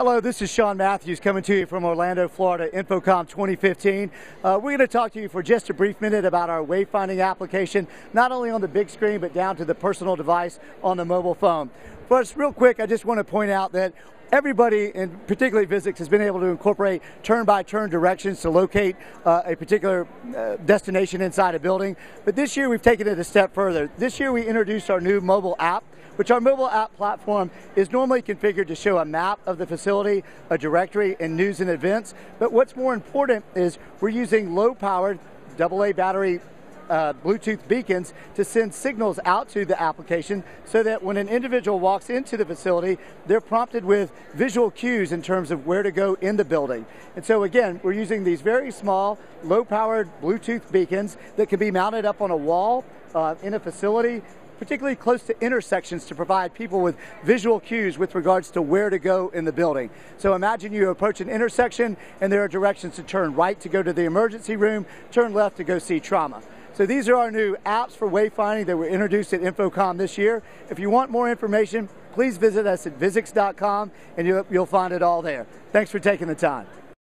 Hello, this is Sean Matthews coming to you from Orlando, Florida, InfoComm 2015. Uh, we're going to talk to you for just a brief minute about our wayfinding application, not only on the big screen, but down to the personal device on the mobile phone. First, real quick, I just want to point out that everybody, and particularly Visix, has been able to incorporate turn-by-turn directions to locate uh, a particular uh, destination inside a building. But this year, we've taken it a step further. This year, we introduced our new mobile app which our mobile app platform is normally configured to show a map of the facility, a directory, and news and events. But what's more important is we're using low-powered AA battery uh, Bluetooth beacons to send signals out to the application so that when an individual walks into the facility, they're prompted with visual cues in terms of where to go in the building. And so again, we're using these very small, low-powered Bluetooth beacons that can be mounted up on a wall uh, in a facility particularly close to intersections to provide people with visual cues with regards to where to go in the building. So imagine you approach an intersection and there are directions to turn right to go to the emergency room, turn left to go see trauma. So these are our new apps for wayfinding that were introduced at InfoComm this year. If you want more information, please visit us at Visix.com and you'll find it all there. Thanks for taking the time.